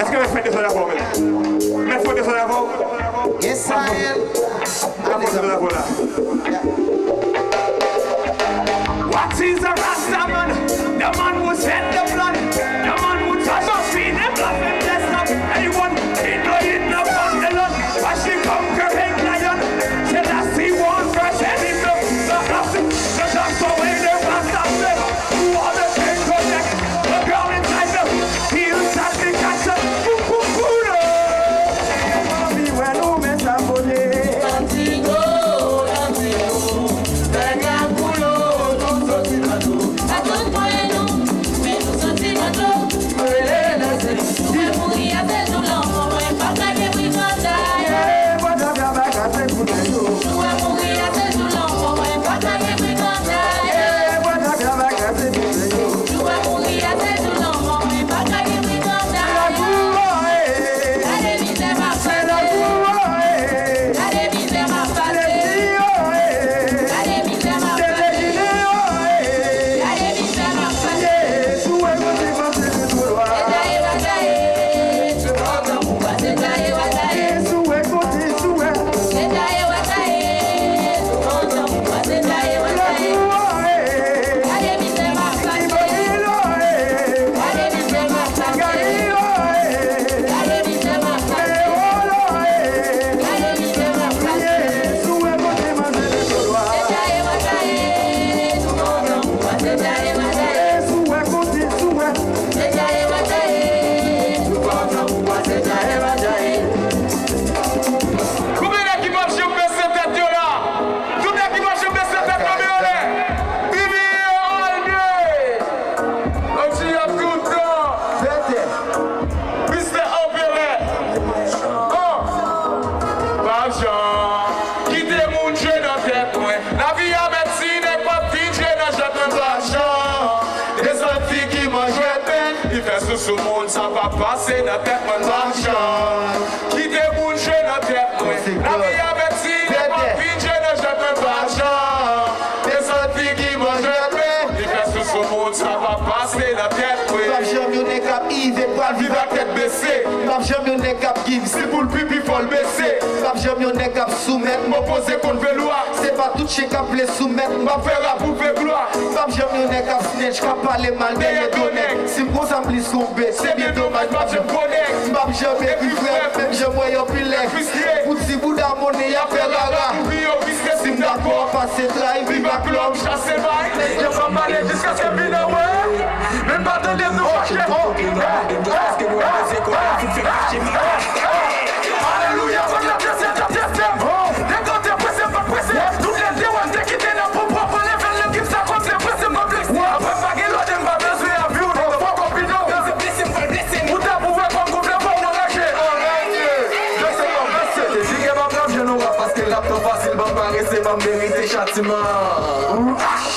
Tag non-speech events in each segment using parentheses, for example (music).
Est-ce que vous faites des choses Mais des Yes, ah. What is a Rastaman? The man who shed the blood. moun sa pa pase nan tek moun manchon Ki de moun jwe nan tek mwen Nan mi avek si nan pa pinje nan jwe mwen manchon De san fi ki moun jwe mwen Di fes tout sou moun sa pa pase nan tek mwen Pap jom yon nek ap ive pral viva tek bese Pap jom yon nek ap give se pou l'pipi fol bese Pap jom yon nek ap soumet. Mwen pose kon ve lwa. Se pa tout che kap le soumet. Mwen fe rap ou ve gloa. Pap jom yon nek ap snetch Kap pale mal de ye donek Si mkon sa mblis konbe Se bie domaj pap jom konek Mbap jom e kri frem Mem jom wè yon pilek Bout si bout da mone ya fe rara Si mda kon pase trai Viva klom chase bay Jom pa male jiska se vina wè っます。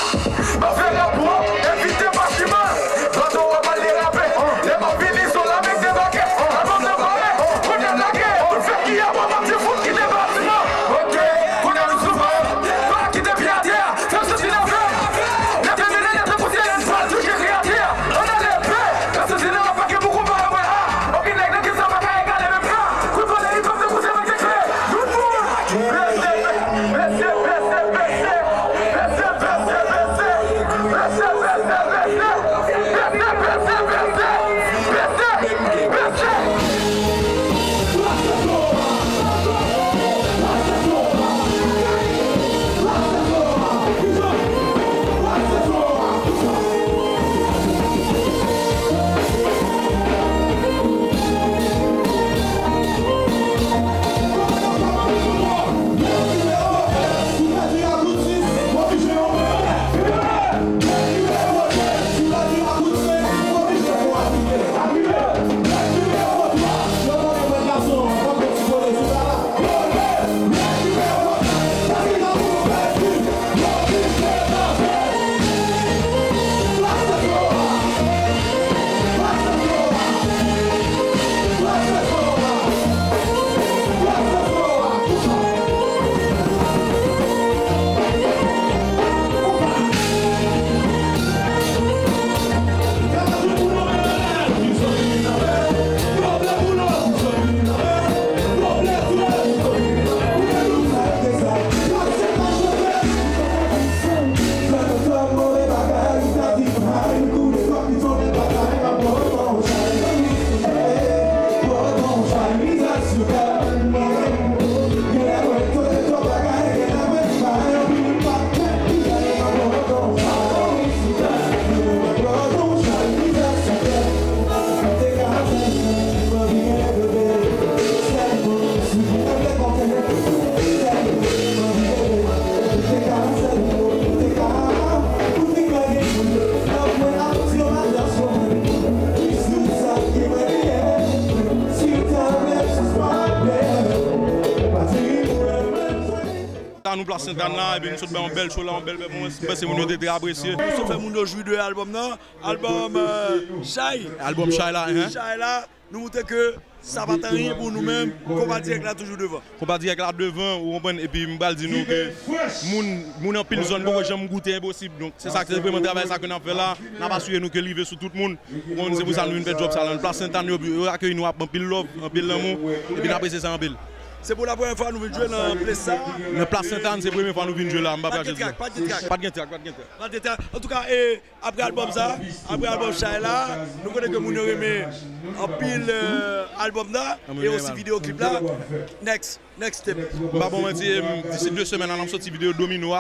et puis nous sommes en belle chose, en belle performance. Je très appréciés. Nous Album Shai. Hein? Nous que ça va rien pour nous-mêmes. Toujours devant. Là, devant, et puis nous que en pile zone, pourquoi j'aime goûter impossible. Donc c'est ça que c'est vraiment nous fait là. Nous pas assuré nous que sur tout le monde. Nous avons fait job. Place Saint-Anne, nous nous et pile. C'est pour la première fois que nous venons jouer dans la place ça. Le Place Sainte-Anne, c'est la première fois que nous venons jouer là. Pas de track, pas de track. Pas de track, pas de. En tout cas, après l'album ça, après l'album là, nous connaissons que nous aimons en pile euh, album là et aussi vidéoclip là. Next, next step. Bah bon, d'ici deux semaines, on a sorti vidéo Domino.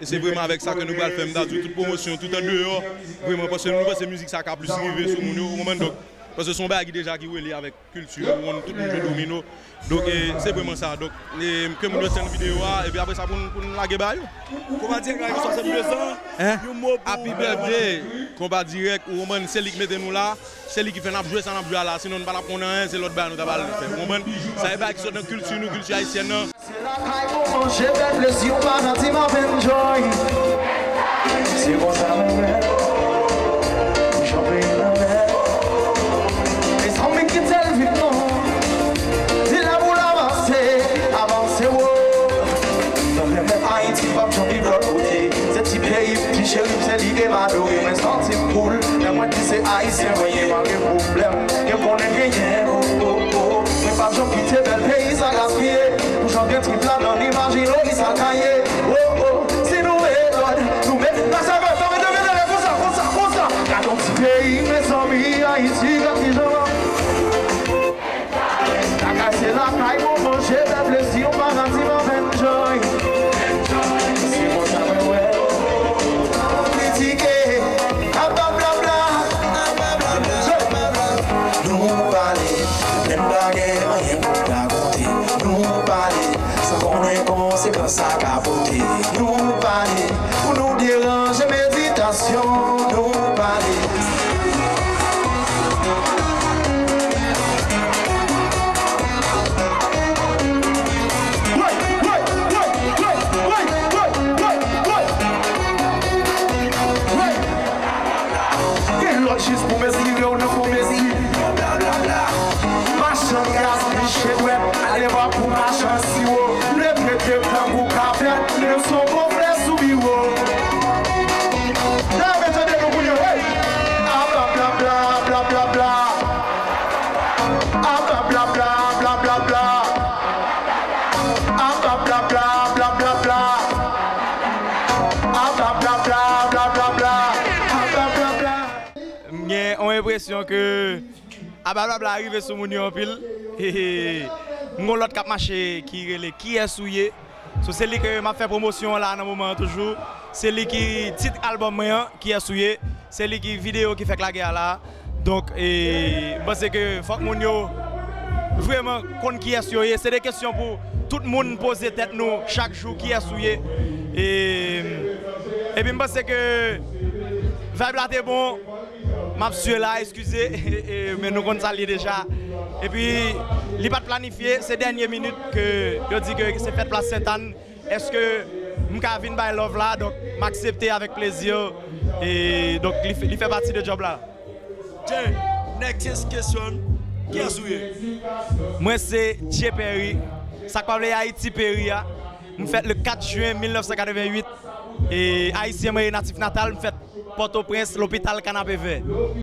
Et c'est vraiment avec ça que nous allons faire toute promotion, tout en dehors. Vraiment, parce que nous, c'est musique ça qui a plus arrivé sur nous. Parce que son bague déjà qui est lié avec culture, on tout le monde domino. Donc c'est vraiment ça. Donc comme nous faisons une vidéo et puis après ça pour nous laguer bail. Comment dire que 62 ans Happy birthday. Combat direct ou on c'est lui qui met nous là, c'est lui qui fait n'a jouer ça n'a jouer là sinon on pas prendre rien, c'est l'autre bail nous va le faire. On ça est bail qui sont dans culture nous culture haïtienne. C'est la caille pour manger plaisir pas dans team of enjoy. C'est bon ça même. J'ai l'impression que à blablabla arrivé sur mon en pile. Et mon l'autre cap marché qui relè qui est souillé. So c'est lui que m'a fait promotion là dans moment toujours. C'est lui qui titre album qui est souillé. C'est lui qui vidéo qui fait la guerre là donc et parce que faut que yo vraiment qu'on qui est souillé. C'est des questions pour tout le monde poser tête nous chaque jour qui est souillé. Et et puis pense que vibe là t'es bon suis là, excusez, (laughs) mais nous comptons déjà. Et puis, il n'est pas planifié, ces dernières minutes que je dis que c'est fait place Sainte-Anne. Est-ce que je vais venir by love là, donc m'accepter avec plaisir. Et donc, il fait, partie de job là. Tiens, next question. Qui joué? Moi, c'est Jay Perry. Ça parle Haïti Perry. Je fait le 4 juin 1988. Et Haïtien, moi, natif natal, je fait Port-au-Prince, l'hôpital Canapé Vert.